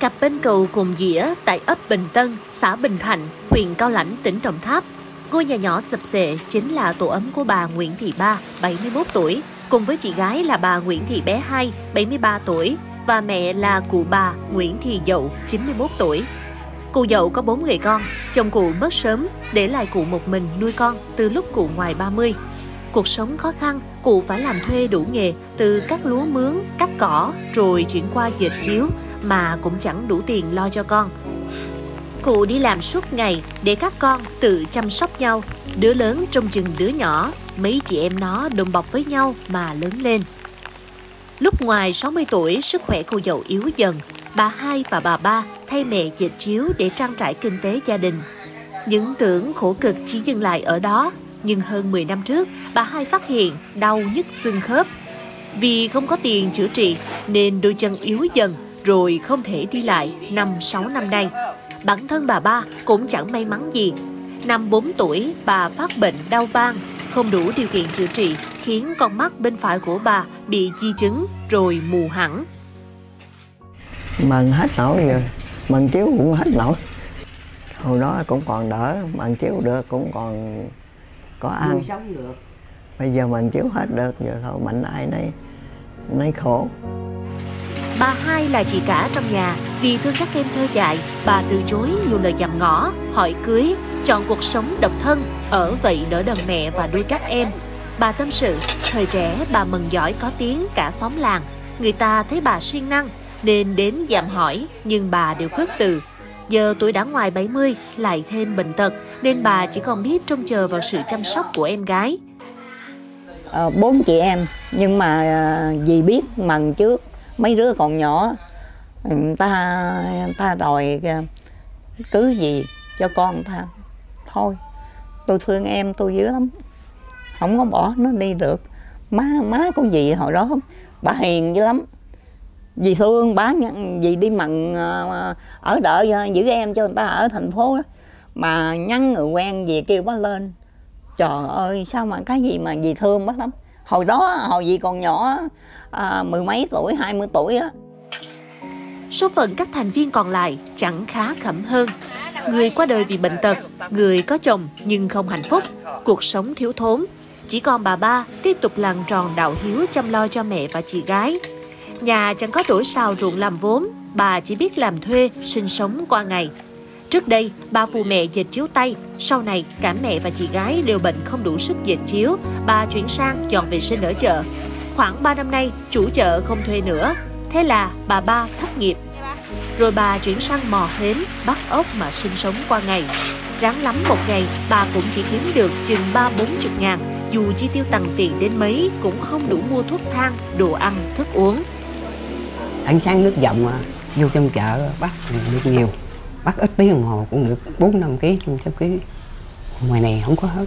Cặp bên cầu cùng dĩa tại ấp Bình Tân, xã Bình Thạnh, huyện Cao Lãnh, tỉnh Đồng Tháp. Ngôi nhà nhỏ sập sệ chính là tổ ấm của bà Nguyễn Thị Ba, 71 tuổi, cùng với chị gái là bà Nguyễn Thị Bé Hai, 73 tuổi, và mẹ là cụ bà Nguyễn Thị Dậu, 91 tuổi. Cụ Dậu có 4 người con, chồng cụ mất sớm, để lại cụ một mình nuôi con từ lúc cụ ngoài 30. Cuộc sống khó khăn, cụ phải làm thuê đủ nghề từ cắt lúa mướn, cắt cỏ, rồi chuyển qua dệt chiếu mà cũng chẳng đủ tiền lo cho con. Cụ đi làm suốt ngày để các con tự chăm sóc nhau, đứa lớn trông chừng đứa nhỏ, mấy chị em nó đùm bọc với nhau mà lớn lên. Lúc ngoài 60 tuổi, sức khỏe cô dậu yếu dần, bà hai và bà ba thay mẹ dệt chiếu để trang trải kinh tế gia đình. Những tưởng khổ cực chỉ dừng lại ở đó, nhưng hơn 10 năm trước, bà hai phát hiện đau nhức xương khớp. Vì không có tiền chữa trị nên đôi chân yếu dần rồi không thể đi lại 5-6 năm nay. Bản thân bà ba cũng chẳng may mắn gì. Năm 4 tuổi, bà phát bệnh đau ban, không đủ điều kiện chữa trị, khiến con mắt bên phải của bà bị di chứng rồi mù hẳn. Mừng hết nổi rồi, mừng chiếu cũng hết nổi. Hồi đó cũng còn đỡ, mừng chiếu được cũng còn có ăn. sống được. Bây giờ mình chiếu hết được, giờ thôi mạnh ai nấy, nấy khổ. Bà hai là chị cả trong nhà, vì thương các em thơ dại, bà từ chối nhiều lời dằm ngõ, hỏi cưới, chọn cuộc sống độc thân, ở vậy đỡ đần mẹ và nuôi các em. Bà tâm sự, thời trẻ bà mừng giỏi có tiếng cả xóm làng. Người ta thấy bà siêng năng nên đến dạm hỏi nhưng bà đều khước từ. Giờ tuổi đã ngoài 70 lại thêm bệnh tật nên bà chỉ còn biết trông chờ vào sự chăm sóc của em gái. À, bốn chị em nhưng mà à, biết mần trước mấy đứa còn nhỏ. Người ta người ta đòi à, cứ gì cho con người ta. Thôi, tôi thương em, tôi dữ lắm. Không có bỏ nó đi được. Má má của dì hồi đó bà hiền dữ lắm. Dì thương bá dì đi mặn à, ở đợi à, giữ em cho người ta ở thành phố đó. Mà nhắn người quen về kêu bác lên. Trời ơi, sao mà cái gì mà dì thương bác lắm hồi đó hồi gì còn nhỏ à, mười mấy tuổi hai mươi tuổi á. Số phận các thành viên còn lại chẳng khá khẩm hơn. Người qua đời vì bệnh tật người có chồng nhưng không hạnh phúc cuộc sống thiếu thốn. Chỉ còn bà ba tiếp tục làm tròn đạo hiếu chăm lo cho mẹ và chị gái. Nhà chẳng có tuổi xào ruộng làm vốn bà chỉ biết làm thuê sinh sống qua ngày. Trước đây, bà phù mẹ dệt chiếu tay, sau này cả mẹ và chị gái đều bệnh không đủ sức dệt chiếu, bà chuyển sang dọn vệ sinh ở chợ. Khoảng 3 năm nay, chủ chợ không thuê nữa, thế là bà ba thất nghiệp. Rồi bà chuyển sang mò hến, bắt ốc mà sinh sống qua ngày. Tráng lắm một ngày, bà cũng chỉ kiếm được chừng 3-40 ngàn, dù chi tiêu tặng tiền đến mấy cũng không đủ mua thuốc thang, đồ ăn, thức uống. Ánh sáng nước dòng à, vô trong chợ bắt được nhiều bắt ít tiếng đồng hồ cũng được bốn năm ký trong cái ký ngoài này không có hết.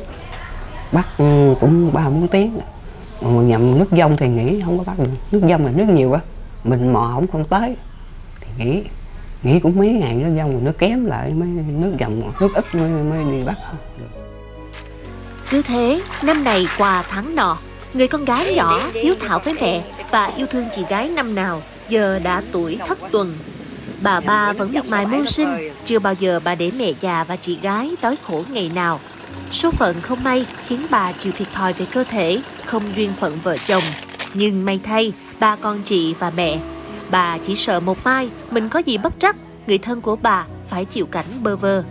Bắt ừ, cũng ba bốn tiếng. Mà nhậm nước dông thì nghĩ không có bắt được. Nước dông là nước nhiều quá mình mò không không tới. Thì nghĩ nghĩ cũng mấy ngày nước dông rồi nước kém lại mới nước dòng nước ít mới, mới đi bắt được. Cứ thế năm này qua tháng nọ người con gái nhỏ hiếu thảo với mẹ và yêu thương chị gái năm nào giờ đã tuổi thất tuần. Bà ba vẫn miệt mài mưu sinh, chưa bao giờ bà để mẹ già và chị gái đói khổ ngày nào. Số phận không may khiến bà chịu thiệt thòi về cơ thể, không duyên phận vợ chồng. Nhưng may thay, ba con chị và mẹ. Bà chỉ sợ một mai mình có gì bất trắc, người thân của bà phải chịu cảnh bơ vơ.